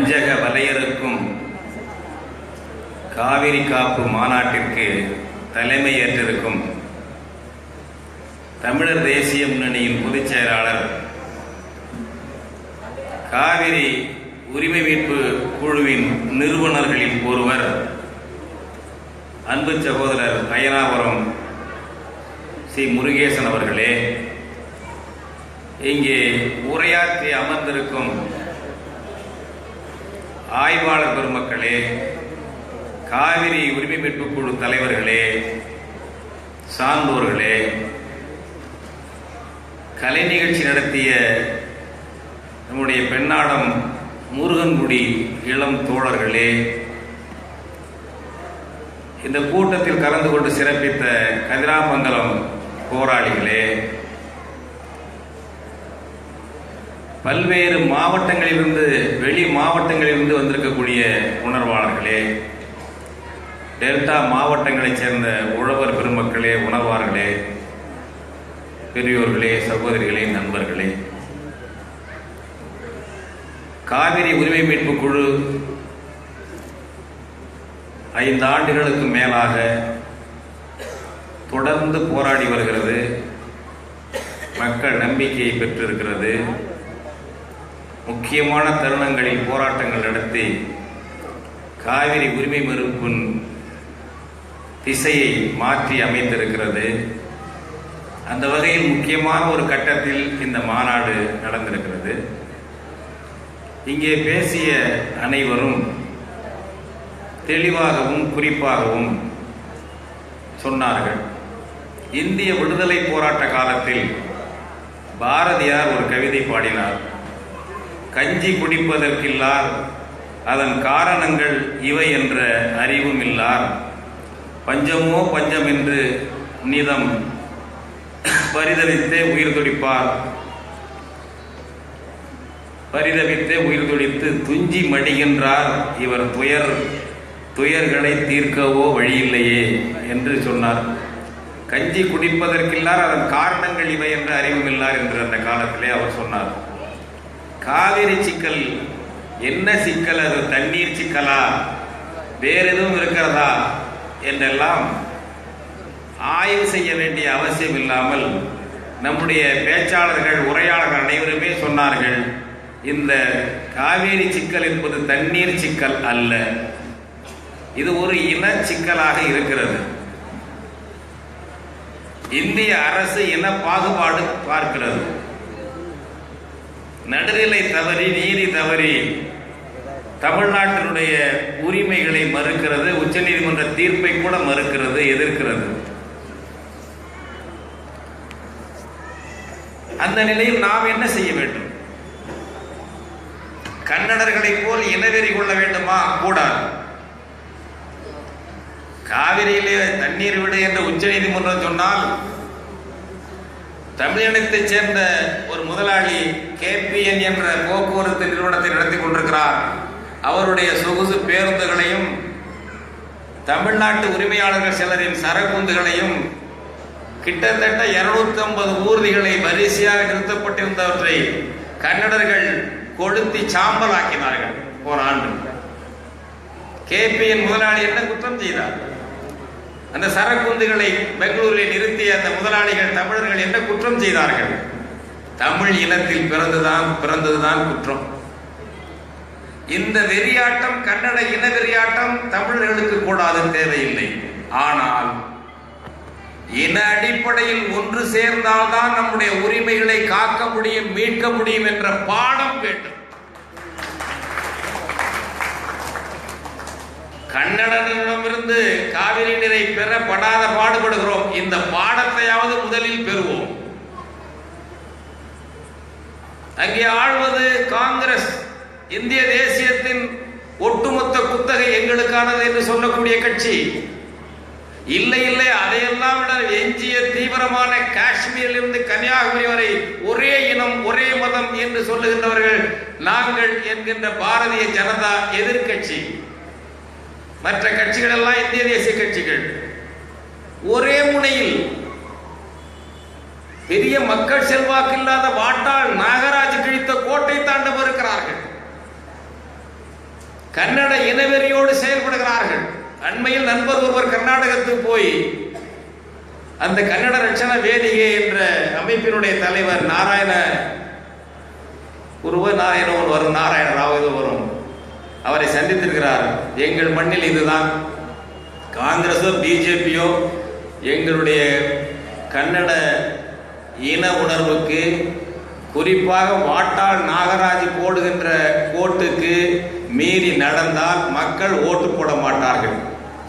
வஞ்சக வலையருக்கும் காவிரி காப்பு மாநாட்டிற்கு தலைமை ஏற்றிருக்கும் தமிழர் தேசிய முன்னணியின் பொதுச் செயலாளர் காவிரி உரிமை மீட்பு குழுவின் நிறுவனர்களில் ஒருவர் அன்பு சகோதரர் அயனாபுரம் ஸ்ரீ முருகேசன் அவர்களே. இங்கே உரையாற்றி அமர்ந்திருக்கும் ஆய்வாளர் பெருமக்களே காவிரி உரிமை மீட்பு குழு தலைவர்களே சான்றோர்களே கலை நிகழ்ச்சி நடத்திய நம்முடைய பெண்ணாடம் முருகன்குடி இளம் தோழர்களே இந்த கூட்டத்தில் கலந்து கொண்டு சிறப்பித்த கதிராமங்கலம் போராளிகளே பல்வேறு மாவட்டங்களிலிருந்து வெளி மாவட்டங்களிலிருந்து வந்திருக்கக்கூடிய உணர்வாளர்களே டெல்டா மாவட்டங்களைச் சேர்ந்த உழவர் பெருமக்களே உணர்வார்களே பெரியோர்களே சகோதரிகளே நண்பர்களே. காவிரி உரிமை மீட்பு குழு ஐந்து ஆண்டுகளுக்கு மேலாக தொடர்ந்து போராடி வருகிறது. மக்கள் நம்பிக்கையை பெற்றிருக்கிறது. முக்கியமான தருணங்களில் போராட்டங்கள் நடத்தி காவிரி உரிமை மறுப்பின் திசையை மாற்றி அமைந்திருக்கிறது அந்த வகையில் முக்கியமான ஒரு கட்டத்தில் இந்த மாநாடு நடந்திருக்கிறது. இங்கே பேசிய அனைவரும் தெளிவாகவும் குறிப்பாகவும் சொன்னார்கள். இந்திய விடுதலை போராட்ட காலத்தில் பாரதியார் ஒரு கவிதை பாடினார். கஞ்சி குடிப்பதற்கில்லார் அதன் காரணங்கள் இவை என்ற அறிவும் இல்லார் பஞ்சமோ பஞ்சம் என்று நிதம் பரிதவித்தே உயிர் துடிப்பார். பரிதவித்தே உயிர் துடித்து துஞ்சி மடிகின்றார் இவர் துயர் துயர்களை தீர்க்கவோ வழியில்லையே என்று சொன்னார். கஞ்சி குடிப்பதற்கில்லார் அதன் காரணங்கள் இவை என்று அறிவுமில்லார் என்று அந்த காலத்திலே அவர் சொன்னார். காவிரி சிக்கல். என்ன சிக்கல் அது? தண்ணீர் சிக்கலா? வேற எதுவும் இருக்கிறதா? என்றெல்லாம் ஆய்வு செய்ய வேண்டிய அவசியம் இல்லாமல் நம்முடைய பேச்சாளர்கள் உரையாளர்கள் அனைவருமே சொன்னார்கள் இந்த காவேரி சிக்கல் என்பது தண்ணீர் சிக்கல் அல்ல. இது ஒரு இன சிக்கலாக இருக்கிறது. இந்திய அரசு இன பாகுபாடு பார்க்கிறது. நடுநிலை தவறி நீதி தவறி தமிழ்நாட்டினுடைய உரிமைகளை மறுக்கிறது உச்சநீதிமன்ற தீர்ப்பை கூட மறுக்கிறது எதிர்க்கிறது. அந்த நிலையில் நாம் என்ன செய்ய வேண்டும்? கன்னடர்களைப் போல் இனவெறி கொள்ள வேண்டுமா? கூடாது. காவிரியிலே தண்ணீர் விடு என்று உச்சநீதிமன்றம் சொன்னால் தமிழினத்தைச் சேர்ந்த ஒரு முதலாளி கேபிஎன் என்ற போக்குவரத்து நிறுவனத்தை நடத்தி கொண்டிருக்கிறார். அவருடைய சொகுசு பேருந்துகளையும் தமிழ்நாட்டு உரிமையாளர்கள் சிலரின் சரக்குந்துகளையும் கிட்டத்தட்ட இருநூத்தி ஐம்பது ஊர்திகளை வரிசையாக நிறுத்தப்பட்டிருந்தவற்றை கன்னடர்கள் கொளுத்தி சாம்பல் ஆக்கினார்கள் போன ஆண்டு. கேபிஎன் முதலாளி என்ன குற்றம் செய்தார்? அந்த சரக்குந்துகளை பெங்களூரில் நிறுத்திய அந்த முதலாளிகள் தமிழர்கள் என்ன குற்றம் செய்தார்கள்? தமிழ் இனத்தில் பிறந்துதான் பிறந்ததுதான் குற்றம். இந்த வெறியாட்டம் கன்னட இன வெறியாட்டம் தமிழர்களுக்கு கூடாது தேவையில்லை. ஆனால் இன அடிப்படையில் ஒன்று சேர்ந்தால்தான் நம்முடைய உரிமைகளை காக்க முடியும் மீட்க முடியும் என்ற பாடம் வேண்டும். கன்னடனிடமிருந்து காவிரி நீரை பெற படாத பாடுபடுகிறோம். இந்த பாடத்தையாவது முதலில் பெறுவோம். அங்கே ஆழ்வது காங்கிரஸ் இந்திய தேசியத்தின் ஒட்டுமொத்த குத்தகை எங்களுக்கானது என்று சொல்லக்கூடிய கட்சி. இல்லை இல்லை அதையெல்லாம் விட எஞ்சிய தீவிரமான காஷ்மீரில் இருந்து கன்னியாகுமரி வரை ஒரே இனம் ஒரே மதம் என்று சொல்லுகின்றவர்கள் நாங்கள் என்கின்ற பாரதிய ஜனதா எதிர்கட்சி மற்ற கட்சிகள் எல்லாம் இந்திய தேசிய கட்சிகள். ஒரே முனையில் பெரிய மக்கள் செல்வாக்கு இல்லாத வாட்டாள் நாகராஜ் கிழித்த கோட்டை தாண்ட இருக்கிறார்கள். கன்னட இனவெறியோடு செயல்படுகிறார்கள். அண்மையில் நண்பர் ஒருவர் கர்நாடகத்துக்கு போய் அந்த கன்னட ரட்சண வேதிகை என்ற அமைப்பினுடைய தலைவர் நாராயண குருவ நாராயணன் வரும் நாராயண ராவ் இது வரும். அவரை சந்தித்திருக்கிறார். எங்கள் மண்ணில் இதுதான். காங்கிரஸோ பிஜேபியோ எங்களுடைய கன்னட இன உணர்வுக்கு குறிப்பாக வாட்டாள் நாகராஜ் போடுகின்ற கோட்டுக்கு மீறி நடந்தால் மக்கள் ஓட்டு போட மாட்டார்கள்.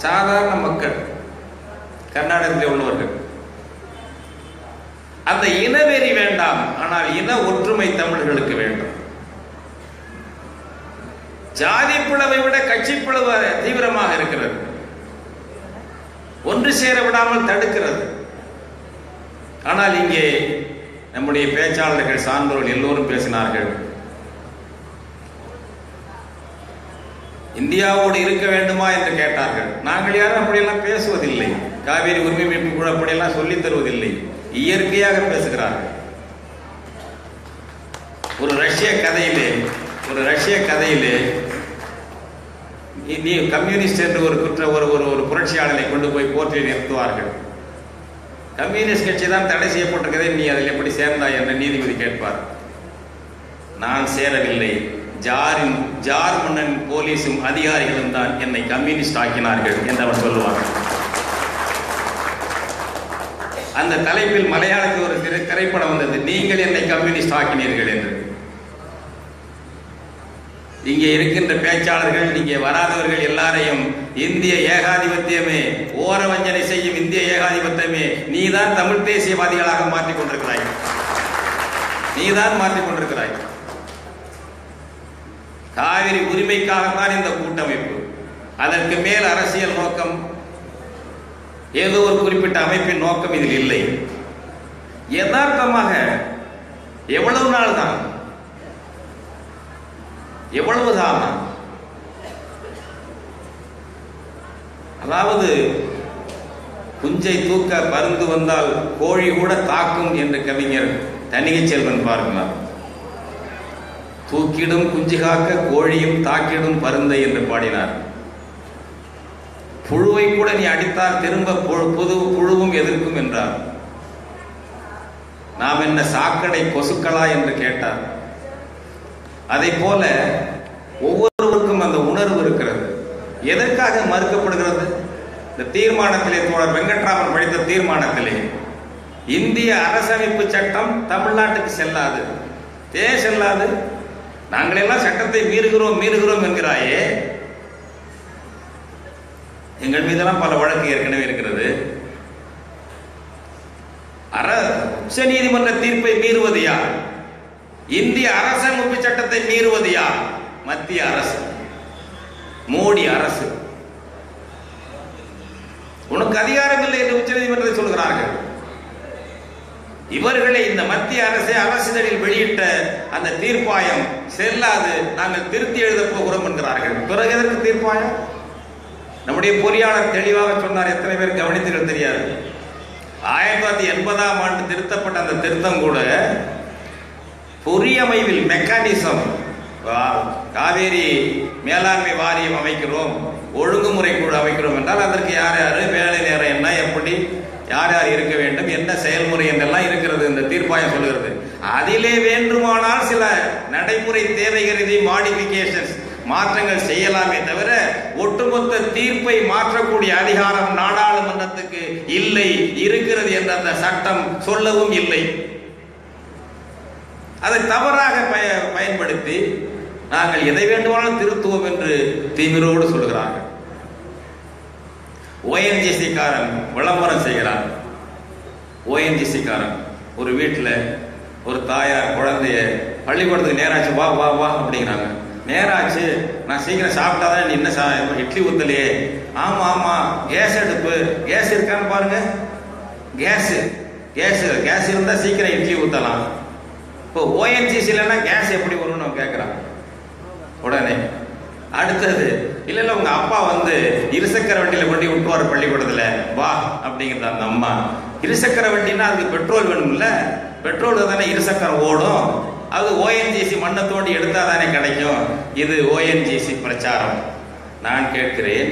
சாதாரண மக்கள் கர்நாடகத்தில் உள்ளவர்கள். அந்த இனவெறி வேண்டாம். ஆனால் இன ஒற்றுமை தமிழர்களுக்கு வேண்டும். ஜாதி பிளவை விட கட்சி பிளவு தீவிரமாக இருக்கிறது. ஒன்று சேர விடாமல் தடுக்கிறது. ஆனால் இங்கே நம்முடைய பேச்சாளர்கள் சான்றோர்கள் எல்லோரும் பேசினார்கள். இந்தியாவோடு இருக்க வேண்டுமா என்று கேட்டார்கள். நாங்கள் யாரும் அப்படியெல்லாம் பேசுவதில்லை. காவேரி உரிமை மீட்பு கூட அப்படியெல்லாம் சொல்லித் தருவதில்லை. இயற்கையாக பேசுகிறார்கள். ஒரு ரஷ்ய கதையிலே ஒரு ரஷ்ய கதையிலே நீ- கம்யூனிஸ்ட் என்று ஒரு குற்ற ஒரு ஒரு ஒரு புரட்சியாளனை கொண்டு போய் கோர்ட்டில் நிறுத்துவார்கள். கம்யூனிஸ்ட் கட்சி தான் தடை செய்யப்பட்டிருக்கதை நீ அதில் எப்படி சேர்ந்தாய் என்று நீதிபதி கேட்பார். நான் சேரவில்லை. ஜாரின் ஜார் மன்னன் போலீஸும் அதிகாரிகளும் தான் என்னை கம்யூனிஸ்ட் ஆக்கினார்கள் என்று அவர் சொல்லுவார். அந்த தலைப்பில் மலையாளத்தில் ஒரு திரைப்படம் வந்தது. நீங்கள் என்னை கம்யூனிஸ்ட் ஆக்கினீர்கள் என்று. இங்கே இருக்கின்ற பேச்சாளர்கள் இங்கே வராதவர்கள் எல்லாரையும் இந்திய ஏகாதிபத்தியமே ஓரவஞ்சனை செய்யும் இந்திய ஏகாதிபத்தியமே நீதான் தமிழ் தேசியவாதிகளாக மாற்றிக் கொண்டிருக்கிறாய். நீதான் மாற்றிக் கொண்டிருக்கிறாய். காவிரி உரிமைக்காகத்தான் இந்த கூட்டமைப்பு. அதற்கு மேல் அரசியல் நோக்கம் ஏதோ ஒரு குறிப்பிட்ட அமைப்பின் நோக்கம் இதில் இல்லை. யதார்த்தமாக எவ்வளவு நாள் தான் எவ்வளவுதான்? அதாவது குஞ்சை தூக்க பருந்து வந்தால் கோழி கூட தாக்கும் என்று கவிஞர் தனிகை செல்வன் பார்க்கிறார் தூக்கிடும் குஞ்சு காக்க கோழியும் தாக்கிடும் பருந்தை என்று பாடினார். புழுவை கூட நீ அடித்தால் திரும்ப புது புழுவும் எதிர்க்கும் என்றார். நாம் என்ன சாக்கடை கொசுக்களா என்று கேட்டார். அதை போல ஒவ்வொருவருக்கும் அந்த உணர்வு இருக்கிறது. எதற்காக மறுக்கப்படுகிறது? இந்த தீர்மானத்திலே தோழர் வெங்கட்ராமன் படித்த தீர்மானத்திலே இந்திய அரசமைப்பு சட்டம் தமிழ்நாட்டுக்கு செல்லாது. தே செல்லாது. நாங்களெல்லாம் சட்டத்தை மீறுகிறோம் மீறுகிறோம் என்கிறாயே. எங்கள் மீதெல்லாம் பல வழக்கு ஏற்கனவே இருக்கிறது. அர உச்ச நீதிமன்ற தீர்ப்பை மீறுவது யார்? இந்திய அரசமைப்பு சட்டத்தை மீறுவது யார்? மத்திய அரசு. மோடி அரசு. உனக்கு அதிகாரம் இல்லை என்று உச்சநீதிமன்றத்தில் சொல்கிறார்கள். இவர்களை இந்த மத்திய அரசே அரசிதழில் வெளியிட்ட அந்த தீர்ப்பாயம் செல்லாது நாங்கள் திருத்தி எழுதப் போகிறோம் என்கிறார்கள். பிறகு எதற்கு தீர்ப்பாயம்? நம்முடைய பொறியாளர் தெளிவாக சொன்னார். எத்தனை பேர் கவனித்தீர்கள் தெரியாது. ஆயிரத்தி தொள்ளாயிரத்தி எண்பதாம் ஆண்டு திருத்தப்பட்ட அந்த திருத்தம் கூட பொறியமைவில் மெக்கானிசம் காவேரி மேலாண்மை வாரியம் அமைக்கிறோம் ஒழுங்குமுறை குழு அமைக்கிறோம் என்றால் அதற்கு யார் யார் வேலை நேரம் என்ன எப்படி யார் யார் இருக்க வேண்டும் என்ன செயல்முறை என்றெல்லாம் இருக்கிறது இந்த தீர்ப்பாயம் சொல்கிறது அதிலே வேண்டுமானால் சில நடைமுறை தேவைகளை கருதி மாடிஃபிகேஷன்ஸ் மாற்றங்கள் செய்யலாமே தவிர ஒட்டுமொத்த தீர்ப்பை மாற்றக்கூடிய அதிகாரம் நாடாளுமன்றத்துக்கு இல்லை இருக்கிறது என்ற அந்த சட்டம் சொல்லவும் இல்லை. அதை தவறாக பய பயன்படுத்தி நாங்கள் எதை வேண்டுமானாலும் திருத்துவோம் என்று தீவிரோடு சொல்கிறாங்க ஓஎன்ஜிசிக்காரன் விளம்பரம் செய்கிறான். ஓஎன்ஜிசிக்காரன் ஒரு வீட்டில் ஒரு தாயார் குழந்தைய பள்ளிக்கூடத்துக்கு நேராச்சு வா வா வா அப்படிங்கிறாங்க. நேராச்சு நான் சீக்கிரம் சாப்பிட்டாதான் நீ என்ன சா இட்லி ஊத்தலையே. ஆமாம் ஆமாம் கேஸ் அடுப்பு. கேஸ் இருக்கான்னு பாருங்க. கேஸு கேஸு கேஸ் இருந்தால் சீக்கிரம் இட்லி ஊற்றலாம் இப்போ ஓஎன்ஜிசி இல்லைன்னா கேஸ் எப்படி வரும்னு அவன் கேட்குறான் உடனே அடுத்தது இல்ல இல்ல உங்க அப்பா வந்து இருசக்கர வண்டியில கொண்டு விட்டுவார் பள்ளிக்கூடத்துல. வா அப்படிங்கிறது அந்த அம்மா. இருசக்கர வண்டின்னா அதுக்கு பெட்ரோல் வேணும்ல. பெட்ரோல் தானே இருசக்கரம் ஓடும். அது ஓஎன்ஜிசி மண்ணை தோண்டி எடுத்தால் தானே கிடைக்கும். இது ஓஎன்ஜிசி பிரச்சாரம். நான் கேட்கிறேன்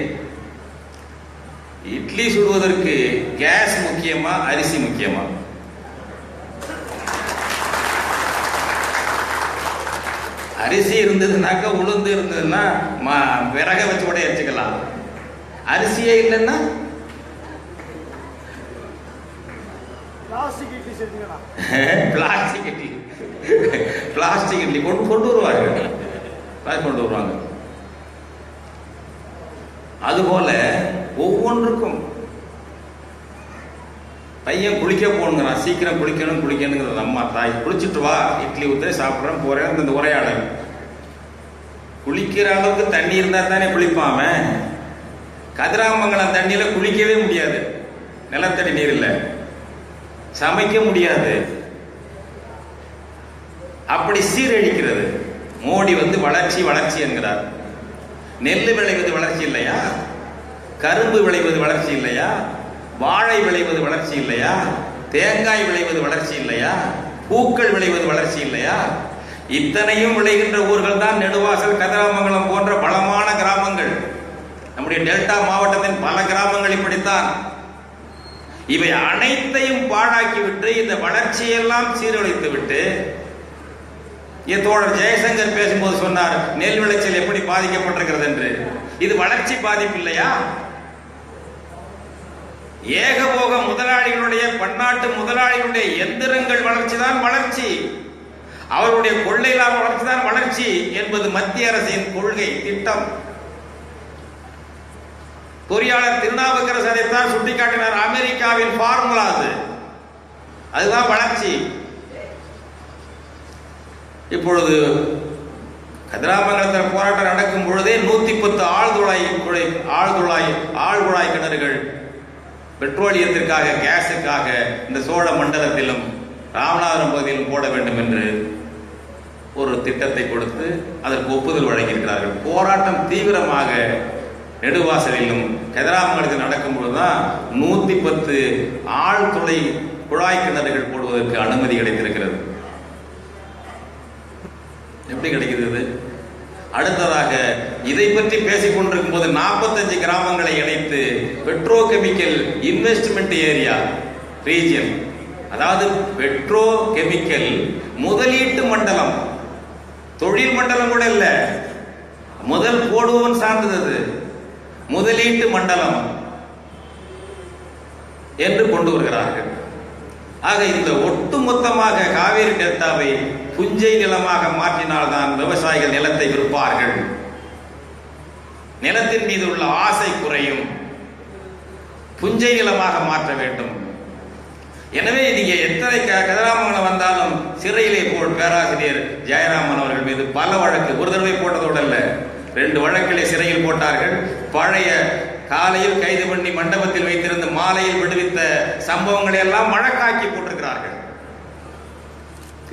இட்லி சுடுவதற்கு கேஸ் முக்கியமா அரிசி முக்கியமா? அரிசி இருந்ததுனாக்க உளுந்து இருந்ததுன்னா ம- விறக வச்சு கூட எரிச்சுக்கலாம். அரிசியே இல்லைன்னா? Plastic idli plastic idli. கொண்டு கொண்டு வருவாங்க. கொண்டு வருவாங்க. அதுபோல ஒவ்வொன்றுக்கும் பையன் குளிக்க போகணுங்கிறான். சீக்கிரம் குளிக்கணும் குளிக்கணுங்கிறது அம்மா தாய் குளிச்சுட்டு வா. இட்லி ஊற்றி சாப்பிட்றேன் போகிறேன் இந்த உரையாடல். குளிக்கிற அளவுக்கு தண்ணி இருந்தால் தானே குளிப்பான் அவன் கதிராமங்கலம் தண்ணியில் குளிக்கவே முடியாது. நிலத்தடி நீர் இல்லை சமைக்க முடியாது. அப்படி சீரழிக்கிறது. மோடி வந்து வளர்ச்சி வளர்ச்சி என்கிறார். நெல் விளைவது வளர்ச்சி இல்லையா? கரும்பு விளைவது வளர்ச்சி இல்லையா? வாழை விளைவது வளர்ச்சி இல்லையா? தேங்காய் விளைவது வளர்ச்சி இல்லையா? பூக்கள் விளைவது வளர்ச்சி இல்லையா? இத்தனையும் விளைகின்ற ஊர்கள் தான் நெடுவாசல் கதிராமங்கலம் போன்ற பலமான கிராமங்கள். நம்முடைய டெல்டா மாவட்டத்தின் பல கிராமங்கள் இப்படித்தான். இவை அனைத்தையும் பாழாக்கிவிட்டு இந்த வளர்ச்சியெல்லாம் சீரழித்து விட்டு என் தோழர் ஜெயசங்கர் பேசும்போது சொன்னார் நெல் விளைச்சல் எப்படி பாதிக்கப்பட்டிருக்கிறது என்று இது வளர்ச்சி பாதிப்பு இல்லையா? ஏகபோக முதலாளிகளுடைய பன்னாட்டு முதலாளிகளுடைய எந்திரங்கள் வளர்ச்சி தான் வளர்ச்சி. அவருடைய கொள்ளை லாப வளர்ச்சி தான் வளர்ச்சி என்பது மத்திய அரசின் கொள்கை திட்டம். பொறியாளர் திருநாவுக்கரசு அதைத்தான் சுட்டிக்காட்டினார். அமெரிக்காவின் பார்முலா அது. அதுதான் வளர்ச்சி. இப்பொழுது கதிராமங்கலத்தில் போராட்டம் நடக்கும் பொழுதே நூத்தி பத்து ஆழ்துளாய் குழாய் ஆழ்துளாய் ஆழ்குழாய் கிணறுகள் பெட்ரோலியத்திற்காக கேஸுக்காக இந்த சோழ மண்டலத்திலும் ராமநாதபுரம் பகுதியிலும் போட வேண்டும் என்று ஒரு திட்டத்தை கொடுத்து அதற்கு ஒப்புதல் வழங்கியிருக்கிறார்கள். போராட்டம் தீவிரமாக நெடுவாசலிலும் கதிராமங்கலத்தில் நடக்கும்போது தான் நூத்தி பத்து ஆழ்துளை குழாய் கிணறுகள் போடுவதற்கு அனுமதி கிடைத்திருக்கிறது. எப்படி கிடைக்கிறது அடுத்ததாக இதை பற்றி பேசிக் கொண்டிருக்கும் போது நாற்பத்தஞ்சு கிராமங்களை இணைத்து petrochemical investment area region அதாவது பெட்ரோ கெமிக்கல் முதலீட்டு மண்டலம். தொழில் மண்டலம் கூட இல்லை. முதல் போடுபவன் சார்ந்தது முதலீட்டு மண்டலம் என்று கொண்டு வருகிறார்கள். ஆக இந்த ஒட்டுமொத்தமாக காவேரி டெல்டாவை புஞ்சை நிலமாக மாற்றினால்தான் விவசாயிகள் நிலத்தை விற்பார்கள். நிலத்தின் மீது உள்ள ஆசை குறையும். புஞ்சை நிலமாக மாற்ற வேண்டும். எனவே நீங்க எத்தனை க- கதிராமங்கலம் வந்தாலும் சிறையிலே போல் பேராசிரியர் ஜெயராமன் அவர்கள் மீது பல வழக்கு. ஒரு தடவை போட்டதோடு அல்ல ரெண்டு வழக்கிலே சிறையில் போட்டார்கள். பழைய காலையில் கைது பண்ணி மண்டபத்தில் வைத்திருந்த மாலையில் விடுவித்த சம்பவங்களை எல்லாம் வழக்காக்கி போட்டிருக்கிறார்கள்.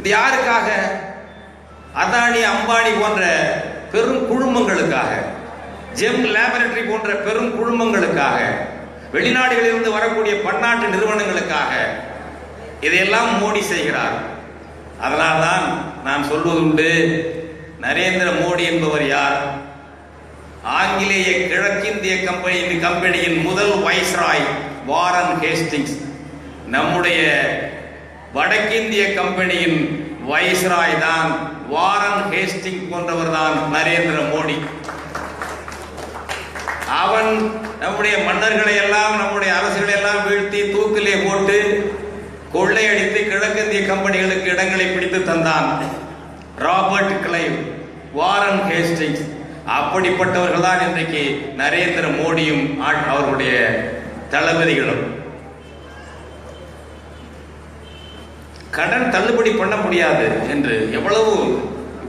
இது யாருக்காக? அதானி அம்பானி போன்ற பெரும் குழுமங்களுக்காக ஜெம் லேபரட்டரி போன்ற பெரும் குழுமங்களுக்காக வெளிநாடுகளிலிருந்து வரக்கூடிய பன்னாட்டு நிறுவனங்களுக்காக இதையெல்லாம் மோடி செய்கிறார். அதனால்தான் நான் சொல்வதுண்டு நரேந்திர மோடி என்பவர் யார்? ஆங்கிலேய கிழக்கிந்திய கம்பெனி கம்பெனியின் முதல் வைஸ்ராய் வாரன் ஹேஸ்டிங்ஸ். நம்முடைய வடக்கிந்திய கம்பெனியின் வைஸ்ராய் தான் வாரன் ஹேஸ்டிங் போன்றவர் தான் நரேந்திர மோடி. அவன் நம்முடைய மன்னர்களை எல்லாம் நம்முடைய அரசுகளை எல்லாம் வீழ்த்தி தூக்கிலே போட்டு கொள்ளையடித்து கிழக்கிந்திய கம்பெனிகளுக்கு இடங்களை பிடித்து தந்தான். Robert Clive Warren Hastings. அப்படிப்பட்டவர்கள் தான் இன்றைக்கு நரேந்திர மோடியும் அவருடைய அவர்களுடைய தளபதிகளும். கடன் தள்ளுபடி பண்ண முடியாது என்று எவ்வளவு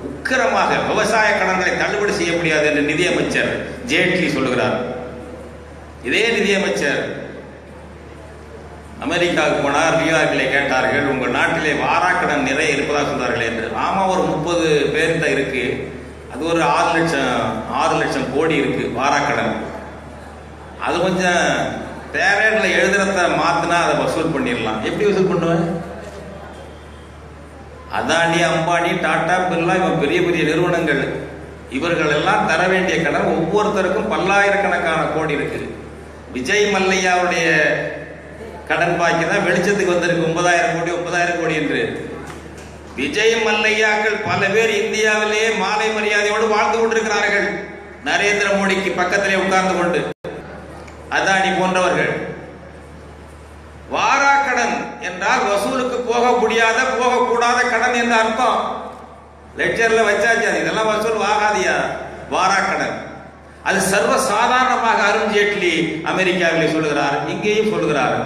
உக்கிரமாக விவசாய கடன்களை தள்ளுபடி செய்ய முடியாது என்று நிதியமைச்சர் ஜேட்லி சொல்லுகிறார். இதே நிதியமைச்சர் அமெரிக்காவுக்கு போனார் நியூயார்க்கிலே கேட்டார்கள் உங்கள் நாட்டிலே வாராக்கடன் நிறைய இருப்பதாக சொன்னார்கள் என்று. ஆமா ஒரு முப்பது பேருந்த இருக்கு. அது ஒரு ஆறு லட்சம் ஆறு லட்சம் கோடி இருக்கு வாராக்கடன். அது கொஞ்சம் தேவையான எழுதுறத மாத்தினா அதை வசூல் பண்ணிடலாம். எப்படி வசூல் பண்ணுவேன்? அதானி அம்பானி டாடா பிர்லா இவன் பெரிய பெரிய நிறுவனங்கள். இவர்கள் எல்லாம் தர வேண்டிய கடன் ஒவ்வொருத்தருக்கும் பல்லாயிரக்கணக்கான கோடி இருக்கு. விஜய் மல்லையாவுடைய கடன் பாக்கி தான் வெளிச்சத்துக்கு வந்திருக்கு ஒன்பதாயிரம் கோடி ஒன்பதாயிரம் கோடி என்று. விஜய் மல்லையாக்கள் பல பேர் இந்தியாவிலேயே மாலை மரியாதையோடு வாழ்ந்து கொண்டிருக்கிறார்கள். நரேந்திர மோடிக்கு பக்கத்திலே உட்கார்ந்து கொண்டு. அதானி போன்றவர்கள். வாராக்கடன் என்றால் வசூலுக்கு போக முடியாத போகக்கூடாத கடன் என்று அர்த்தம். லெக்சர்ல வச்சாச்சு இதெல்லாம் வசூல் ஆகாதியா? வாராக்கடன் அது சர்வ சாதாரணமாக அருண் ஜேட்லி அமெரிக்காவிலே சொல்லுகிறார் இங்கேயும் சொல்லுகிறார்.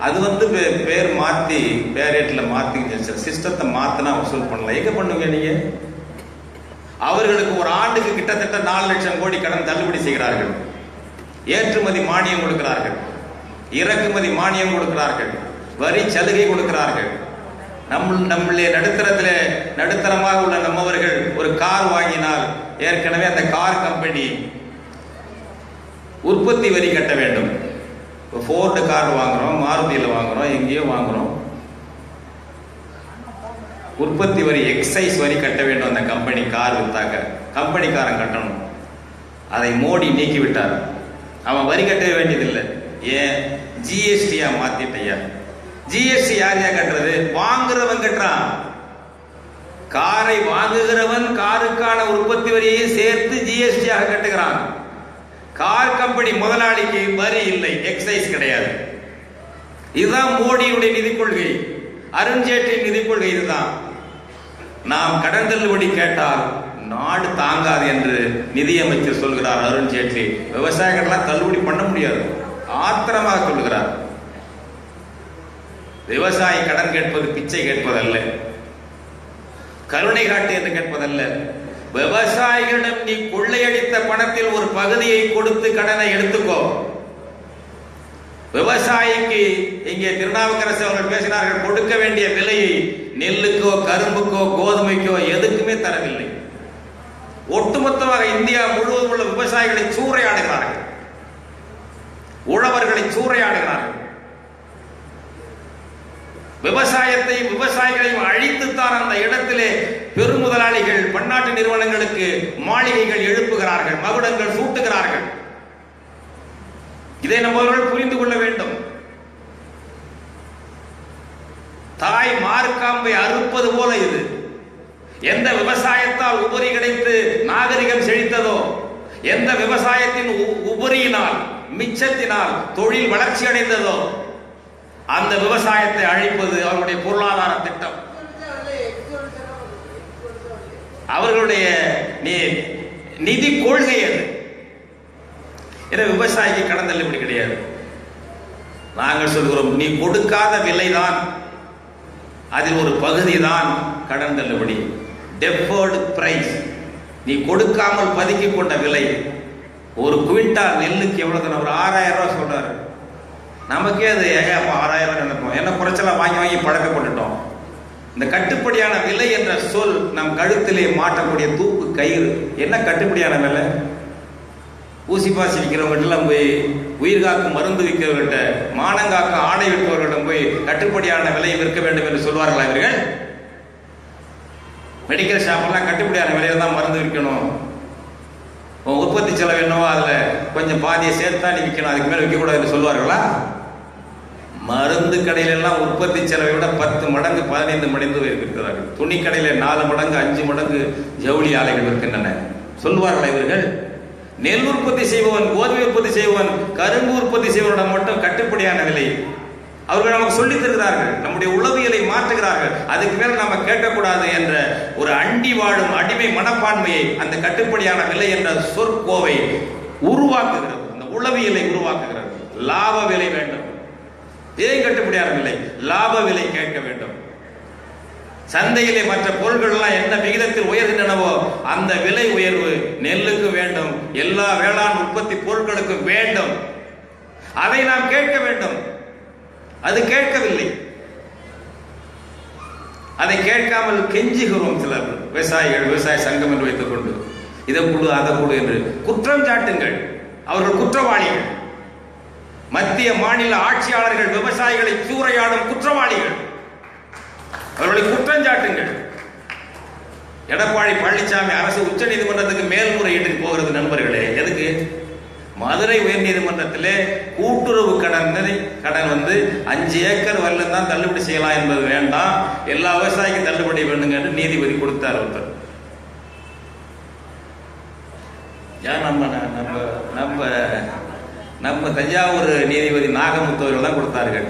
அது வந்து பே- பேர் மாற்றி பேரேட்டில் மாத்தி சிஸ்டத்தை மாற்றினா வசூல் பண்ணலாம். எங்கே பண்ணுங்க நீங்கள் அவர்களுக்கு ஒரு ஆண்டுக்கு கிட்டத்தட்ட நாலு லட்சம் கோடி கடன் தள்ளுபடி செய்கிறார்கள். ஏற்றுமதி மானியம் கொடுக்கிறார்கள். இறக்குமதி மானியம் கொடுக்கிறார்கள். வரி சலுகை கொடுக்கிறார்கள். நம் நம்மளே நடுத்தரத்தில் நடுத்தரமாக உள்ள நம்மவர்கள் ஒரு கார் வாங்கினால் ஏற்கனவே அந்த கார் கம்பெனி உற்பத்தி வரி கட்ட வேண்டும். இப்போ ஃபோர்டு கார் வாங்குகிறோம் மாருதியில் வாங்குகிறோம் எங்கேயோ வாங்குகிறோம் உற்பத்தி வரி எக்ஸைஸ் வரி கட்ட வேண்டும் அந்த கம்பெனி கார் வித்தாக்க. கம்பெனிக்காரன் கட்டணும். அதை மோடி நீக்கி விட்டார் அவன் வரி கட்டவே வேண்டியதில்லை. ஏன்? ஜிஎஸ்டியா மாத்திட்டையா? ஜிஎஸ்டி யார் யார் கட்டுறது? வாங்குறவன் கட்டுறான். காரை வாங்குகிறவன் காருக்கான உற்பத்தி வரியை சேர்த்து ஜிஎஸ்டியாக கட்டுகிறான். கார் கம்பெனி முதலாளிக்கு வரி இல்லை எக்ஸைஸ் கிடையாது. இதுதான் மோடியுடைய நிதி கொள்கை. அருண்ஜேட்லியின் நிதி கொள்கை இதுதான். நாம் கடன் தள்ளுபடி கேட்டால் நாடு தாங்காது என்று நிதியமைச்சர் சொல்கிறார் அருண் ஜேட்லி விவசாயிகள்லாம் தள்ளுபடி பண்ண முடியாது. ஆத்திரமாக சொல்கிறார். விவசாயி கடன் கேட்பது பிச்சை கேட்பதல்ல. கருணை காட்டு என்று கேட்பதல்ல. விவசாயிகளிடம் நீ கொள்ளையடித்த பணத்தில் ஒரு பகுதியை கொடுத்து கடனை எடுத்துக்கோ. விவசாயிக்கு இங்கே திருநாவுக்கரசு அவர்கள் பேசினார்கள் கொடுக்க வேண்டிய விலையை நெல்லுக்கோ கரும்புக்கோ கோதுமைக்கோ எதுக்குமே தரவில்லை. ஒட்டுமொத்தமாக இந்தியா முழுவதும் உள்ள விவசாயிகளை சூறையாடுகிறார்கள். உழவர்களை சூறையாடுகிறார்கள். விவசாயத்தையும் விவசாயிகளையும் அழித்துத்தான் அந்த இடத்திலே பெருமுதலாளிகள் பன்னாட்டு நிறுவனங்களுக்கு மாளிகைகள் எழுப்புகிறார்கள் மகுடங்கள் சூட்டுகிறார்கள். இதை நம்மவர்கள் புரிந்து கொள்ள வேண்டும். தாய் மார்க்காம்பை அறுப்பது போல இது. எந்த விவசாயத்தால் உபரி கிடைத்து நாகரிகம் செழித்ததோ எந்த விவசாயத்தின் உ- உபரியினால் மிச்சத்தினால் தொழில் வளர்ச்சி அடைந்ததோ அந்த விவசாயத்தை அழிப்பது அவருடைய பொருளாதார திட்டம். அவர்களுடைய நீ- நிதி கொள்கை அது. விவசாயிக்கு கடன் தள்ளுபடி கிடையாது. நாங்கள் சொல்கிறோம் நீ கொடுக்காத விலைதான் அதில் ஒரு பகுதி தான் கடன் தள்ளுபடி. டெஃபர்டு பிரைஸ் நீ கொடுக்காமல் பதுக்கி கொண்ட விலை. ஒரு குவிண்டால் நெல்லுக்கு எவ்வளவு தானே ஒரு ஆறாயிரம் ரூபா சொல்றாரு. நமக்கே அது ஏன் ஆறாயிரம் ரூபா நினைப்போம் என்ன குறைச்சலாம் வாங்கி வாங்கி பழக்கப்பட்டுட்டோம். இந்த கட்டுப்படியான விலை என்ற சொல் நம் கழுத்திலே மாட்டக்கூடிய தூக்கு கயிறு. என்ன கட்டுப்படியான விலை? ஊசி பாசி விற்கிறவங்ககிட்டலாம் போய் உயிர் காக்கும் மருந்து விற்கிறவர்கிட்ட மானங்காக்க ஆடை விற்பவர்களிடம் போய் கட்டுப்படியான விலையை விற்க வேண்டும் என்று சொல்வார்களா இவர்கள்? மெடிக்கல் ஷாப்பெல்லாம் கட்டுப்படியான விலையில தான் மருந்து விற்கணும். உற்பத்தி செலவு என்னவோ அதில் கொஞ்சம் பாதியை சேர்த்து தான் நீ விற்கணும் அதுக்கு மேலே விற்கக்கூடாதுன்னு சொல்வார்களா? மருந்து கடையில எல்லாம் உற்பத்தி செலவை விட பத்து மடங்கு பதினைந்து மடங்கு இருக்கிறார்கள் துணி கடையில நாலு மடங்கு அஞ்சு மடங்கு ஜவுளி ஆலைகள் இருக்கின்றன. சொல்வார்கள் இவர்கள்? நெல் உற்பத்தி செய்பவன் கோதுமை உற்பத்தி செய்பவன் கரும்பு உற்பத்தி செய்பவனிடம் மட்டும் கட்டுப்படியான விலை. அவர்கள் நமக்கு சொல்லி தருகிறார்கள். நம்முடைய உளவியலை மாற்றுகிறார்கள். அதுக்கு மேல நாம கேட்கக்கூடாது என்ற ஒரு அண்டி வாழும் அடிமை மனப்பான்மையை அந்த கட்டுப்படியான விலை என்ற சொற்கோவை உருவாக்குகிறது. அந்த உளவியலை உருவாக்குகிறது. லாப விலை வேண்டும். இதையும் கட்டுப்படியான விலை லாப விலை கேட்க வேண்டும். சந்தையிலே மற்ற பொருட்கள் எல்லாம் என்ன விகிதத்தில் உயர்கின்றனவோ அந்த விலை உயர்வு நெல்லுக்கு வேண்டும் எல்லா வேளாண் உற்பத்தி பொருட்களுக்கும் வேண்டும். அதை நாம் கேட்க வேண்டும். அது கேட்கவில்லை. அதை கேட்காமல் கெஞ்சுகிறோம் சிலர் விவசாயிகள் விவசாய சங்கம் என்று வைத்துக் கொண்டு இதை கொடு அதை கொடு என்று குற்றம் சாட்டுங்கள். அவர்கள் குற்றவாளிகள். மத்திய மாநில ஆட்சியாளர்கள் விவசாயிகளை சூறையாடும் குற்றவாளிகள். அவர்களை குற்றஞ்சாட்டுங்கள் எடப்பாடி பழனிசாமி அரசு உச்ச நீதிமன்றத்துக்கு மேல்முறையீட்டுக்கு போகிறது நண்பர்களே எதுக்கு? மதுரை உயர்நீதிமன்றத்திலே கூட்டுறவு கடன் கடன் வந்து அஞ்சு ஏக்கர் வரலும் தான் தள்ளுபடி செய்யலாம் என்பது வேண்டாம். எல்லா விவசாயிக்கும் தள்ளுபடி வேணுங்கன்னு நீதிபதி கொடுத்தார் ஒருத்தர் ஏன் நம்ம நம்ம நம்ம நம்ம தஞ்சாவூர் நீதிபதி நாகமுத்துவர்கள் தான் கொடுத்தார்கள்.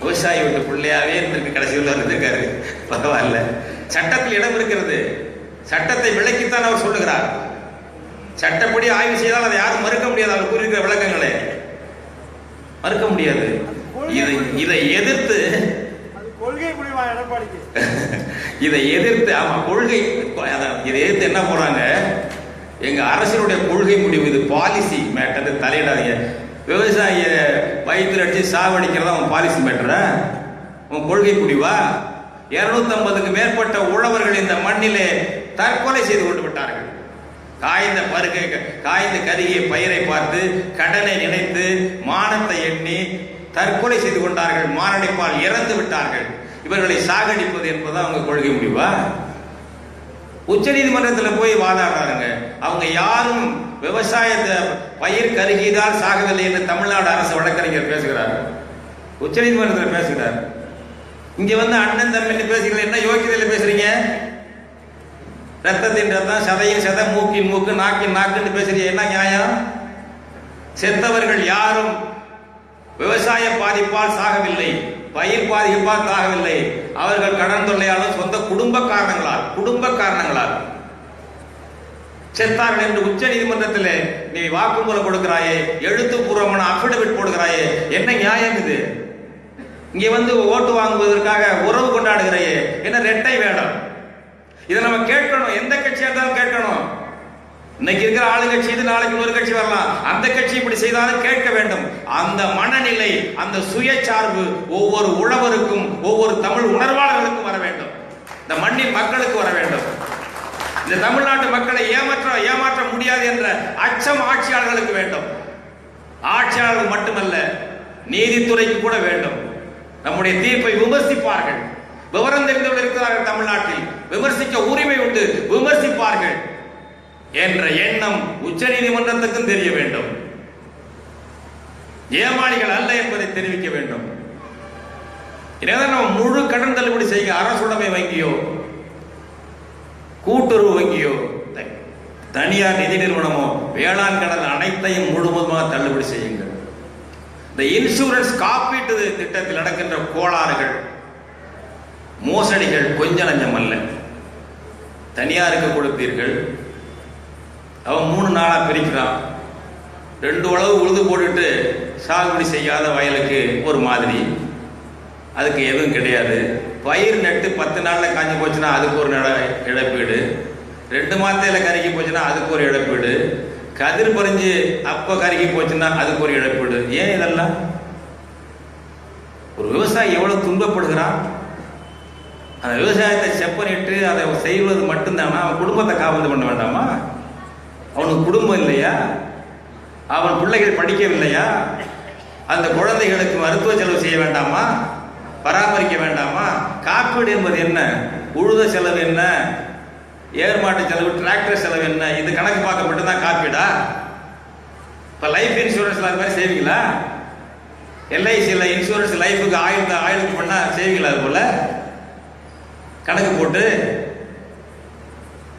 விவசாயி விட்டு பிள்ளையாவே இருந்திருக்கு கடைசி உள்ள இருந்திருக்காரு. பரவாயில்ல. சட்டத்தில் இடம் இருக்கிறது. சட்டத்தை விளக்கித்தான் அவர் சொல்லுகிறார். சட்டப்படி ஆய்வு செய்தால் அதை யாரும் மறுக்க முடியாது. அவர் கூறியிருக்கிற விளக்கங்களை. மறுக்க முடியாது. இதை இதை எதிர்த்து இதை எதிர்த்து ஆமா கொள்கை இதை எதிர்த்து என்ன போறாங்க எங்க அரசினுடைய கொள்கை முடிவு இது பாலிசி மேட்டர் தலையிடாதீங்க. விவசாய வயிற்றுல அடிச்சு சாவடிக்கிறதா உன் பாலிசி மேட்டரா உன் கொள்கை முடிவா? இருநூத்தி ஐம்பதுக்கு மேற்பட்ட உழவர்கள் இந்த மண்ணிலே தற்கொலை செய்து கொண்டு விட்டார்கள். காய்ந்த பருகை காய்ந்த கருகிய பயிரை பார்த்து கடனை நினைத்து மானத்தை எண்ணி தற்கொலை செய்து கொண்டார்கள். மாரடைப்பால் இறந்து விட்டார்கள். இவர்களை சாகடிப்பது என்பது அவங்க கொள்கை முடிவா? உச்ச நீதிமன்றத்தில் போய் வாதாடுறாருங்க. அவங்க யாரும் விவசாயத்தை பயிர் கருகிதால் சாகவில்லை என்று தமிழ்நாடு அரசு வழக்கறிஞர் பேசுகிறார். உச்ச நீதிமன்றத்தில் பேசுகிறார். இங்க வந்து அண்ணன் தம்பின்னு பேசுகிறீங்க என்ன யோக்கியதையில் பேசுறீங்க? ரத்தத்தின் ரத்தம் சதையின் சதை மூக்கின் மூக்கு நாக்கின் நாக்குன்னு பேசுறீங்க. என்ன நியாயம்? செத்தவர்கள் யாரும் விவசாய பாதிப்பால் சாகவில்லை. பயிர் பாதிக்கப்பா சாகவில்லை அவர்கள் கடன் தொல்லையாலும் சொந்த குடும்ப காரணங்களால் குடும்ப காரணங்களால். செத்தார்கள் என்று உச்ச நீதிமன்றத்தில் நீ வாக்குமூலம் கொடுக்கிறாயே எழுத்துப்பூர்வமான அபிடவிட் போடுகிறாயே என்ன நியாயம் இது? இங்கே வந்து ஓட்டு வாங்குவதற்காக உறவு கொண்டாடுகிறாயே என்ன ரெட்டை வேடம்? இதை நம்ம கேட்கணும். எந்த கட்சியாக இருந்தாலும் கேட்கணும். இன்னைக்கு இருக்கிற ஆளுங்கட்சி இது நாளைக்கு இன்னொரு கட்சி வரலாம். அந்த கட்சி இப்படி செய்தாலும் கேட்க வேண்டும். அந்த மனநிலை அந்த சுயசார்பு ஒவ்வொரு உழவருக்கும் ஒவ்வொரு தமிழ் உணர்வாளர்களுக்கும் வர வேண்டும். இந்த மண்ணின் மக்களுக்கு வர வேண்டும். இந்த தமிழ்நாட்டு மக்களை ஏமாற்ற ஏமாற்ற முடியாது என்ற அச்சம் ஆட்சியாளர்களுக்கு வேண்டும். ஆட்சியாளர்கள் மட்டுமல்ல நீதித்துறைக்கு கூட வேண்டும். நம்முடைய தீர்ப்பை விமர்சிப்பார்கள். விவரம் தெரிந்தவர்கள் இருக்கிறார்கள் தமிழ்நாட்டில். விமர்சிக்க உரிமை உண்டு. விமர்சிப்பார்கள். என்ற எண்ணம் உச்ச நீதிமன்றத்துக்கும் தெரிய வேண்டும். ஏமாளிகள் அல்ல என்பதை தெரிவிக்க வேண்டும். எனவே நம்ம முழு கடன் தள்ளுபடி செய்ய அரசுடைமை வங்கியோ கூட்டுறவு வங்கியோ தனியார் நிதி நிறுவனமோ வேளாண் கடன் அனைத்தையும் முழுவதுமாக தள்ளுபடி செய்யுங்கள். இந்த இன்சூரன்ஸ் காப்பீட்டு திட்டத்தில் நடக்கின்ற கோளாறுகள் மோசடிகள் கொஞ்ச நஞ்சம் அல்ல. தனியாருக்கு கொடுப்பீர்கள் அவன் மூணு நாளாக பிரிக்கிறான். ரெண்டு உழவு உழுது போட்டுட்டு சாகுபடி செய்யாத வயலுக்கு ஒரு மாதிரி. அதுக்கு எதுவும் கிடையாது. பயிர் நட்டு பத்து நாளில் காஞ்சி போச்சுன்னா அதுக்கு ஒரு நட இழப்பீடு. ரெண்டு மாத்தையில் கருகி போச்சுன்னா அதுக்கு ஒரு இழப்பீடு. கதிர் பறிஞ்சு அப்போ கருகி போச்சுன்னா அதுக்கு ஒரு இழப்பீடு. ஏன் இதெல்லாம்? ஒரு விவசாயி எவ்வளோ துன்பப்படுகிறான்? அந்த விவசாயத்தை செப்பனிட்டு அதை செய்வது மட்டும்தானா? அவன் குடும்பத்தை காப்பது பண்ண வேண்டாமா அவனுக்கு குடும்பம் இல்லையா? அவன் பிள்ளைகள் படிக்கவில்லையா? அந்த குழந்தைகளுக்கு மருத்துவ செலவு செய்ய வேண்டாமா? பராமரிக்க வேண்டாமா? காப்பீடு என்பது என்ன? உழுத செலவு என்ன? ஏர்மாட்டு செலவு டிராக்டர் செலவு என்ன? இது கணக்கு பார்க்க மட்டும்தான் காப்பீடா? இப்போ லைஃப் இன்சூரன்ஸ் அது மாதிரி செய்வீங்களா? எல்ஐசியில் இன்சூரன்ஸ் லைஃபுக்கு ஆயிரத்து ஆயிரத்து பண்ணால் செய்வீங்களா அது போல்? கணக்கு போட்டு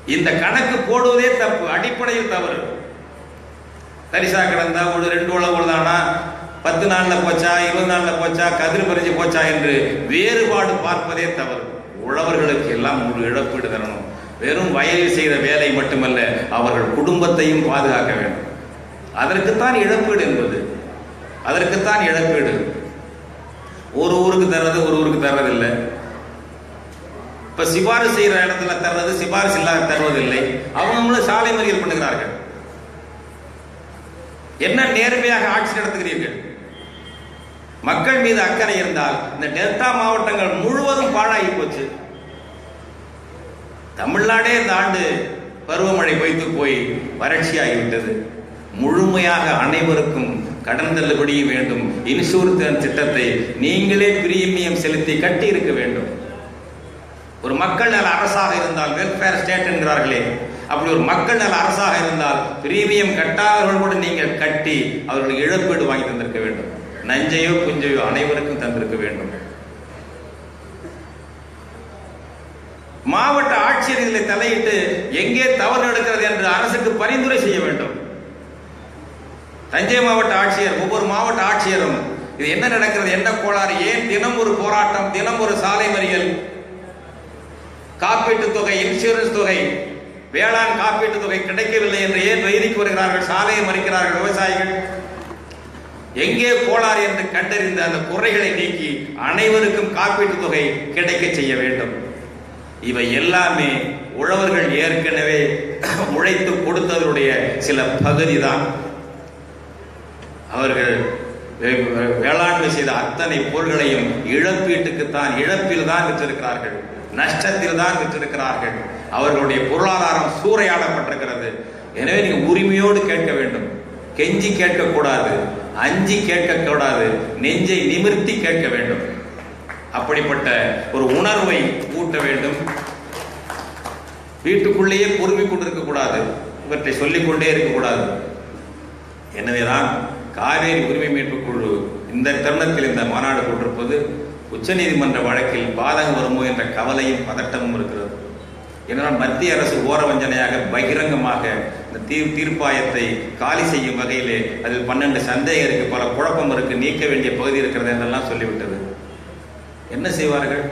இந்த கணக்கு போடுவதே தப்பு அடிப்படையில் தவறு. தரிசா கிடந்தா ஒரு ரெண்டு உழவு தானா பத்து நாளில் போச்சா இருபது நாளில் போச்சா கதிர் பறிஞ்சு போச்சா என்று வேறுபாடு பார்ப்பதே தவறு. உழவர்களுக்கு எல்லாம் ஒரு இழப்பீடு தரணும். வெறும் வயலில் செய்த வேலை மட்டுமல்ல அவர்கள் குடும்பத்தையும் பாதுகாக்க வேண்டும். அதற்குத்தான் இழப்பீடு என்பது. அதற்குத்தான் இழப்பீடு. ஒரு ஊருக்கு தர்றது ஒரு ஊருக்கு தர்றதில்லை. இப்ப சிபாரிசு செய்யற இடத்துல தர்றது சிபாரிசு இல்லாத தருவதில்லை. அவங்களும் சாலை மறியல் பண்ணுகிறார்கள். என்ன நேர்மையாக ஆட்சி நடத்துகிறீர்கள்? மக்கள் மீது அக்கறை இருந்தால் இந்த டெல்டா மாவட்டங்கள் முழுவதும் பாழாகி போச்சு. தமிழ்நாடே இந்த ஆண்டு பருவமழை பொய்த்து போய் வறட்சியாகிவிட்டது முழுமையாக அனைவருக்கும் கடன் தள்ளுபடியும் வேண்டும். இன்சூரன்ஸ் திட்டத்தை நீங்களே பிரீமியம் செலுத்தி கட்டி இருக்க வேண்டும். ஒரு மக்கள் நல அரசாக இருந்தால் வெல்ஃபேர் ஸ்டேட் என்கிறார்களே. அப்படி ஒரு மக்கள் நல அரசாக இருந்தால் பிரீமியம் கட்டாதவர்கள் கூட நீங்கள் கட்டி அவர்களுக்கு இழப்பீடு வாங்கி தந்திருக்க வேண்டும். நஞ்சையோ புஞ்சையோ அனைவருக்கும் தந்திருக்க வேண்டும். மாவட்ட ஆட்சியர் இதில் தலையிட்டு எங்கே தவறு நடக்கிறது என்று அரசுக்கு பரிந்துரை செய்ய வேண்டும். தஞ்சை மாவட்ட ஆட்சியர் ஒவ்வொரு மாவட்ட ஆட்சியரும் இது என்ன நடக்கிறது என்ன கோளாறு ஏன் தினம் ஒரு போராட்டம் தினம் ஒரு சாலை மறியல் காப்பீட்டு தொகை இன்சூரன்ஸ் தொகை வேளாண் காப்பீட்டு தொகை கிடைக்கவில்லை என்று ஏன் வைதிக்கு வருகிறார்கள்? சாலையை மறிக்கிறார்கள் விவசாயிகள். எங்கே கோளாறு என்று கண்டறிந்து அந்த குறைகளை நீக்கி அனைவருக்கும் காப்பீட்டு தொகை கிடைக்க செய்ய வேண்டும். இவை எல்லாமே உழவர்கள் ஏற்கனவே உழைத்து கொடுத்ததனுடைய சில பகுதி தான் அவர்கள் வேளாண்மை செய்த அத்தனை பொருள்களையும் இழப்பீட்டுக்குத்தான் இழப்பில் தான் விற்றிருக்கிறார்கள். நஷ்டத்தில் தான் விற்றிருக்கிறார்கள் அவர்களுடைய பொருளாதாரம் சூறையாடப்பட்டிருக்கிறது. எனவே நீங்க உரிமையோடு கேட்க வேண்டும். கெஞ்சி கேட்கக்கூடாது அஞ்சி கேட்கக்கூடாது நெஞ்சை நிமிர்த்தி கேட்க வேண்டும். அப்படிப்பட்ட ஒரு உணர்வை ஊட்ட வேண்டும். வீட்டுக்குள்ளேயே பொறுமை கொண்டிருக்க கூடாது இவற்றை சொல்லிக்கொண்டே இருக்கக்கூடாது. எனவேதான் காவேரி உரிமை மீட்பு குழு இந்த தருணத்தில் இந்த மாநாடு கொண்டிருப்பது உச்சநீதிமன்ற வழக்கில் பாதகம் வருமோ என்ற கவலையும் பதட்டமும் இருக்கிறது. இதனால் மத்திய அரசு ஓர வஞ்சனையாக பகிரங்கமாக இந்த தீர் தீர்ப்பாயத்தை காலி செய்யும் வகையிலே அதில் பன்னெண்டு சந்தேகம் இருக்குது பல குழப்பம் இருக்குது நீக்க வேண்டிய பகுதி இருக்கிறது என்றெல்லாம் சொல்லிவிட்டது. என்ன செய்வார்கள்?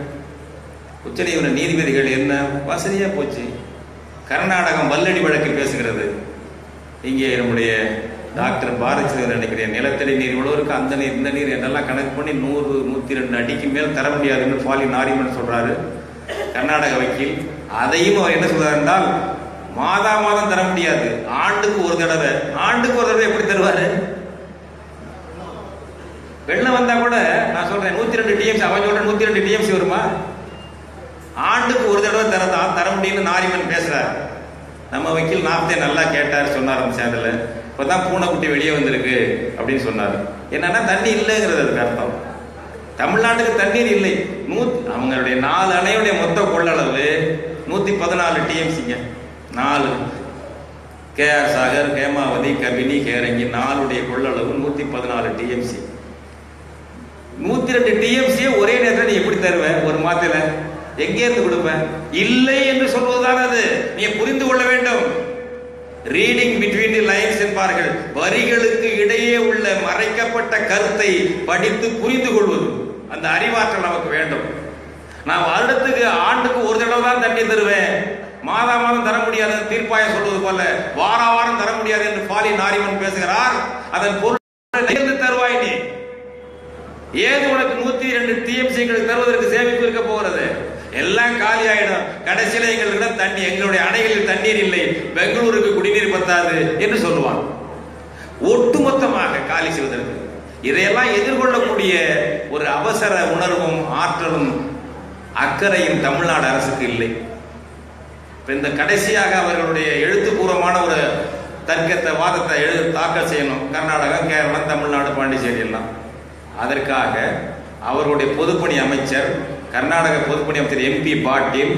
உச்சநீதிமன்ற நீதிபதிகள் என்ன? வசதியாக போச்சு. கர்நாடகம் வல்லடி வழக்கு பேசுகிறது. இங்கே நம்முடைய டாக்டர் பாரதி நினைக்கிறேன் நிலத்தடி நீர் இவ்வளோ அந்த நீர் இந்த நீர் என்னெல்லாம் கணக்கு பண்ணி நூறு நூற்றி ரெண்டு அடிக்கு மேல் தர முடியாதுன்னு ஃபாலி நாரிமன் சொல்றாரு. கர்நாடக வக்கீல். அதையும் அவர் என்ன சொல்றாரு என்றால் மாதா மாதம் தர முடியாது. ஆண்டுக்கு ஒரு தடவை. ஆண்டுக்கு ஒரு தடவை எப்படி தருவாரு? வெள்ளம் வந்தா கூட நான் சொல்றேன் நூத்தி ரெண்டு டிஎம்சி அவன் சொல்ற நூத்தி ரெண்டு டிஎம்சி வருமா? ஆண்டுக்கு ஒரு தடவை தர தான் தர முடியும்னு நாரிமன் பேசுறார். நம்ம வக்கீல் நாப்தே நல்லா கேட்டார் சொன்னார் அந்த சேனல்ல. இப்போ தான் பூனைக்குட்டி வெளியே வந்திருக்கு அப்படின்னு சொன்னார். என்னன்னா தண்ணி இல்லைங்கிறது அதுக்கு அர்த்தம். தமிழ்நாட்டுக்கு தண்ணீர் இல்லை. நூத் அவங்களுடைய நாலு அணையுடைய மொத்த கொள்ளளவு நூத்தி பதினாலு டிஎம்சிங்க. நாலு. கேஆர் சாகர் ஹேமாவதி கபினி கேரங்கி நாலுடைய கொள்ளளவு நூத்தி பதினாலு டிஎம்சி. நூத்தி ரெண்டு டிஎம்சியை ஒரே நேரத்தில் நீ எப்படி தருவேன் ஒரு மாத்திர. எங்கே இருந்து இல்லை என்று சொல்வதுதான் அது நீ புரிந்து கொள்ள வேண்டும். ரீடிங் பிட்வீன் தி லைன்ஸ் என்பார்கள். வரிகளுக்கு இடையே உள்ள மறைக்கப்பட்ட கருத்தை படித்து புரிந்து கொள்வது அந்த அறிவாற்றல் நமக்கு வேண்டும். நான் வருடத்துக்கு ஆண்டுக்கு ஒரு தடவை தான் தண்ணி தருவேன். மாதா மாதம் தர முடியாது தீர்ப்பாயம் சொல்வது போல. வார வாரம் தர முடியாது என்று பாலி நாரிமன் பேசுகிறார். அதன் பொருள் தருவாய் நீ. ஏது உனக்கு நூத்தி ரெண்டு டிஎம்சிகளுக்கு தருவதற்கு சேமிப்பு இருக்க போகிறது? எல்லாம் காலி ஆயிடும். கடைசியில எங்களிடம் தண்ணி எங்களுடைய அணைகளில் தண்ணீர் இல்லை. பெங்களூருக்கு குடிநீர் பத்தாது என்று சொல்லுவான் ஒட்டுமொத்தமாக காலி செய்வதற்கு. இதையெல்லாம் எதிர்கொள்ளக்கூடிய ஒரு அவசர உணர்வும் ஆற்றலும் அக்கறையும் தமிழ்நாடு அரசுக்கு இல்லை. இப்போ இந்த கடைசியாக அவர்களுடைய எழுத்துப்பூர்வமான ஒரு தர்க்கத்தை வாதத்தை எழு தாக்கல் செய்யணும். கர்நாடகம் கேரளம் தமிழ்நாடு பாண்டிச்சேரி எல்லாம். அதற்காக அவர்களுடைய பொதுப்பணி அமைச்சர் கர்நாடக பொதுப்பணி அமைச்சர் எம்பி பாட்டீல்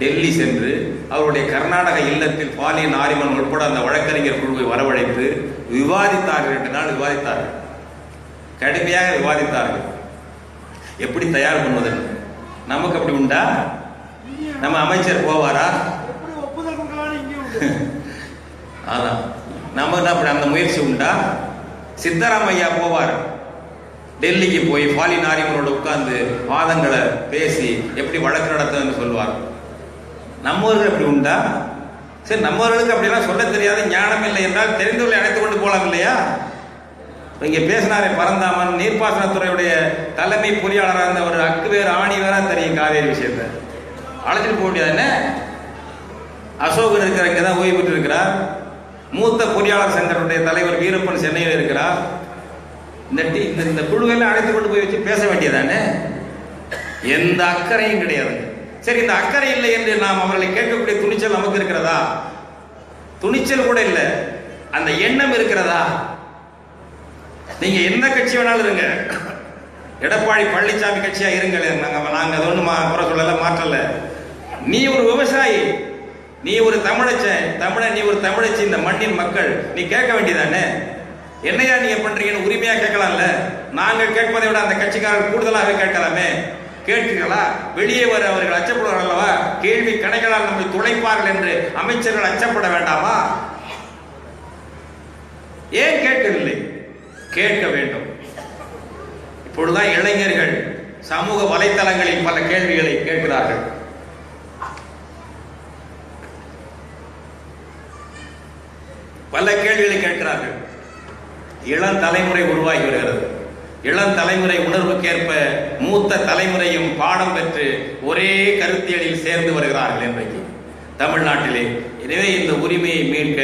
டெல்லி சென்று அவருடைய கர்நாடக இல்லத்தில் பாலியல் ஆரிமன் உட்பட அந்த வழக்கறிஞர் குழுவை வரவழைத்து விவாதித்தார்கள் ரெண்டு நாள் விவாதித்தார்கள். கடுமையாக விவாதித்தார்கள். எப்படி தயார் பண்ணுவது? நமக்கு அப்படி உண்டா? நம்ம அமைச்சர் போவாரா? அதான் நமக்கு அப்படி அந்த முயற்சி உண்டா? சித்தராமையா போவார். டெல்லிக்கு போய் பாலி நாரிமனோட உட்கார்ந்து வாதங்களை பேசி எப்படி வழக்கு நடத்துன்னு சொல்லுவார். நம்மவர்கள் அப்படி உண்டா? சரி நம்மவர்களுக்கு அப்படிலாம் சொல்ல தெரியாத ஞானம் இல்லை என்றால் தெரிந்தவர்களை அழைத்து கொண்டு போகலாம் இல்லையா? இங்கே பேசினாரே பரந்தாமன் நீர்ப்பாசனத்துறையுடைய தலைமை பொறியாளராக இருந்த ஒரு அக்கு வேறு ஆணி வேற தெரியும் காவேரி விஷயத்தை. அழைச்சிட்டு போக முடியாது என்ன? அசோகன் இருக்கிற இங்கே தான் ஓய்வு பெற்று இருக்கிறார் மூத்த பொறியாளர் சங்கருடைய தலைவர் வீரப்பன் சென்னையில் இருக்கிறார். இந்த டீ இந்த இந்த குழுவெல்லாம் அழைத்து கொண்டு போய் வச்சு பேச வேண்டியதானே? எந்த அக்கறையும் கிடையாது. சரி இந்த அக்கறை இல்லை என்று நாம் அவர்களை கேட்கக்கூடிய துணிச்சல் நமக்கு இருக்கிறதா? துணிச்சல் கூட இல்லை. அந்த எண்ணம் இருக்கிறதா? நீங்க எந்த கட்சி வேணாலும் இருங்க. எடப்பாடி பழனிசாமி கட்சியா இருங்கள். நாங்க நாங்க அதை ஒன்று குறை சொல்லல மாற்றல. நீ ஒரு விவசாயி நீ ஒரு தமிழச்சன் தமிழன் நீ ஒரு தமிழச்சி இந்த மண்ணின் மக்கள் நீ கேட்க வேண்டியதானே? என்னையா நீங்க பண்றீங்கன்னு உரிமையா கேட்கலாம்ல? நாங்கள் கேட்பதை விட அந்த கட்சிக்காரர்கள் கூடுதலாக கேட்கலாமே. கேட்கிறீர்களா? வெளியே வர அவர்கள் அச்சப்படுவார்கள் அல்லவா? கேள்வி கணைகளால் நம்மை துளைப்பார்கள் என்று அமைச்சர்கள் அச்சப்பட வேண்டாமா? ஏன் கேட்கவில்லை? கேட்க வேண்டும். இப்பொழுதுதான் இளைஞர்கள் சமூக வலைத்தளங்களில் பல கேள்விகளை கேட்கிறார்கள். பல கேள்விகளை கேட்கிறார்கள். இளம் தலைமுறை உருவாகி வருகிறது. இளம் தலைமுறை உணர்வுக்கேற்ப மூத்த தலைமுறையும் பாடம் பெற்று ஒரே கருத்தியலில் சேர்ந்து வருகிறார்கள் இன்றைக்கு தமிழ்நாட்டிலே. எனவே இந்த உரிமையை மீட்க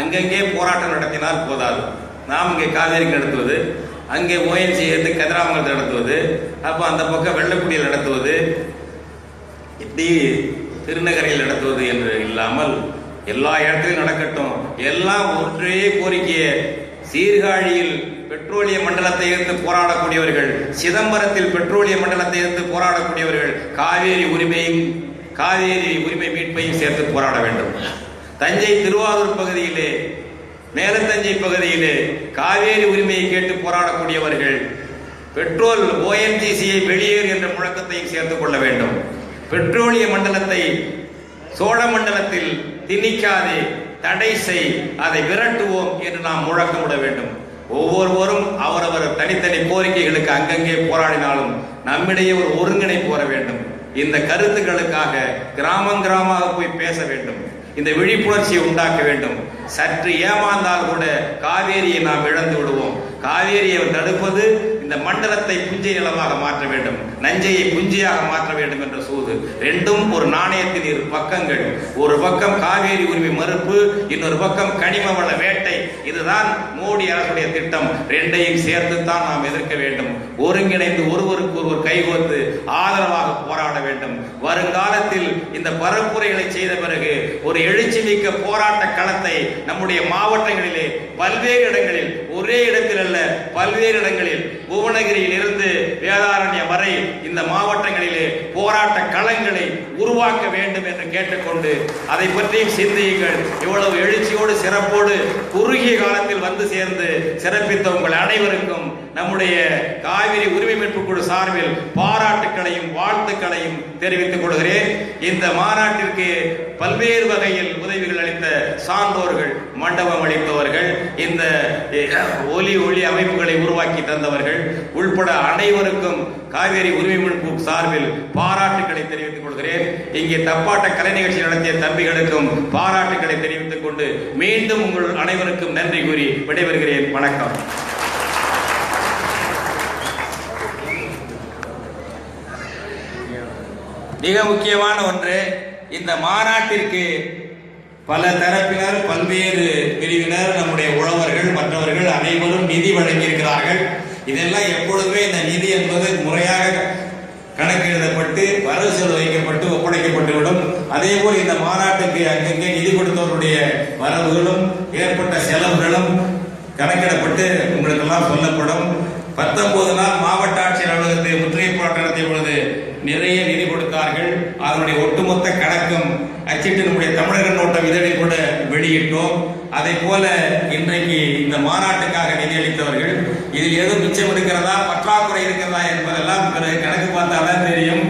அங்கங்கே போராட்டம் நடத்தினால் போதாது. நாம் இங்கே காவேரிக்கு நடத்துவது அங்கே ஓஎன்சி எடுத்து கதிராமங்கலத்தில் நடத்துவது அப்போ அந்த பக்கம் வெள்ளக்குடியில் நடத்துவது இப்படி திருநகரில் நடத்துவது என்று இல்லாமல் எல்லா இடத்திலும் நடக்கட்டும். எல்லாம் ஒன்றே கோரிக்கையை சீர்காழியில் பெட்ரோலிய மண்டலத்தை எதிர்த்து போராடக்கூடியவர்கள் சிதம்பரத்தில் பெட்ரோலிய மண்டலத்தை எதிர்த்து போராடக்கூடியவர்கள் காவேரி உரிமையும் காவேரி உரிமை மீட்பையும் சேர்த்து போராட வேண்டும். தஞ்சை திருவாரூர் பகுதியிலே மேலத்தஞ்சை பகுதியிலே காவேரி உரிமையை கேட்டு போராடக்கூடியவர்கள் பெட்ரோல் ஓஎன்ஜிசியை வெளியேறு என்ற முழக்கத்தையும் சேர்த்துக் கொள்ள வேண்டும். பெட்ரோலிய மண்டலத்தை சோழ மண்டலத்தில் திணிக்காதே தடை செய் அதை விரட்டுவோம் என்று நாம் முழக்கமிட வேண்டும். ஒவ்வொருவரும் அவரவர் தனித்தனி கோரிக்கைகளுக்கு அங்கங்கே போராடினாலும் நம்மிடையே ஒரு ஒருங்கிணைப்பு வர வேண்டும். இந்த கருத்துக்களுக்காக கிராமம் கிராமமாக போய் பேச வேண்டும். இந்த விழிப்புணர்ச்சியை உண்டாக்க வேண்டும். சற்று ஏமாந்தால் கூட காவேரியை நாம் இழந்து விடுவோம். காவேரியை தடுப்பது இந்த மண்டலத்தை புஞ்சை நிலமாக மாற்ற வேண்டும் நஞ்சையை புஞ்சையாக மாற்ற வேண்டும் என்ற சூது. ரெண்டும் ஒரு நாணயத்தின் இரு பக்கங்கள். ஒரு பக்கம் காவேரி உரிமை மறுப்பு இன்னொரு பக்கம் கனிம வள இதுதான் மோடி அரசுடைய திட்டம். ரெண்டையும் சேர்த்து தான் நாம் எதிர்க்க வேண்டும். ஒருங்கிணைந்து ஒருவருக்கு ஒருவர் கைகோர்த்து ஆதரவாக போராட வேண்டும். வருங்காலத்தில் இந்த பரப்புரைகளை செய்த பிறகு ஒரு எழுச்சி மிக்க போராட்ட களத்தை நம்முடைய மாவட்டங்களிலே பல்வேறு இடங்களில் ஒரே இடத்தில் அல்ல பல்வேறு இடங்களில் புவனகிரியில் இருந்து வேதாரண்யம் வரை இந்த மாவட்டங்களிலே போராட்ட களங்களை உருவாக்க வேண்டும் என்று கேட்டுக்கொண்டு அதை பற்றியும் சிந்தியுங்கள். இவ்வளவு எழுச்சியோடு சிறப்போடு குறுகிய காலத்தில் வந்து சேர்ந்து சிறப்பித்த உங்கள் அனைவருக்கும் நம்முடைய காவிரி உரிமை மீட்பு குழு சார்பில் பாராட்டுக்களையும் வாழ்த்துக்களையும் தெரிவித்துக் கொள்கிறேன். இந்த மாநாட்டிற்கு பல்வேறு வகையில் உதவிகள் அளித்த சான்றோர்கள் மண்டபம் அளித்தவர்கள் இந்த ஒலி ஒளி அமைப்புகளை உருவாக்கி தந்தவர்கள் உள்பட அனைவருக்கும் காவேரி உரிமை மீட்பு சார்பில் பாராட்டுக்களை தெரிவித்துக் கொள்கிறேன். இங்கே தப்பாட்ட கலை நிகழ்ச்சி நடத்திய தம்பிகளுக்கும் பாராட்டுக்களை தெரிவித்துக் கொண்டு மீண்டும் உங்கள் அனைவருக்கும் நன்றி கூறி விடைபெறுகிறேன். வணக்கம். மிக முக்கியமான ஒன்று இந்த மாநாட்டிற்கு பல தரப்பினர் பல்வேறு பிரிவினர் நம்முடைய உழவர்கள் மற்றவர்கள் அனைவரும் நிதி வழங்கியிருக்கிறார்கள். இதெல்லாம் எப்பொழுதுமே இந்த நிதி என்பது முறையாக கணக்கு எழுதப்பட்டு வரவு செலவு வைக்கப்பட்டு ஒப்படைக்கப்பட்டுவிடும். அதே போல் இந்த மாநாட்டுக்கு அங்கங்கே நிதி கொடுத்தவருடைய வரவுகளும் ஏற்பட்ட செலவுகளும் கணக்கிடப்பட்டு உங்களுக்கெல்லாம் சொல்லப்படும். பத்தொன்பது நாள் மாவட்ட ஆட்சியர் அலுவலகத்தை முற்றுகை போராட்டம் நடத்திய பொழுது நிறைய நிதி கொடுத்தார்கள். அதனுடைய ஒட்டுமொத்த கணக்கும் அச்சிட்டு நம்முடைய தமிழக நோட்டம் இதழில் கூட வெளியிட்டோம். அதை போல இன்றைக்கு இந்த மாநாட்டுக்காக நிதி அளித்தவர்கள் இதில் எதுவும் மிச்சம் இருக்கிறதா பற்றாக்குறை இருக்கிறதா என்பதெல்லாம் பிறகு கணக்கு பார்த்தால்தான் தெரியும்.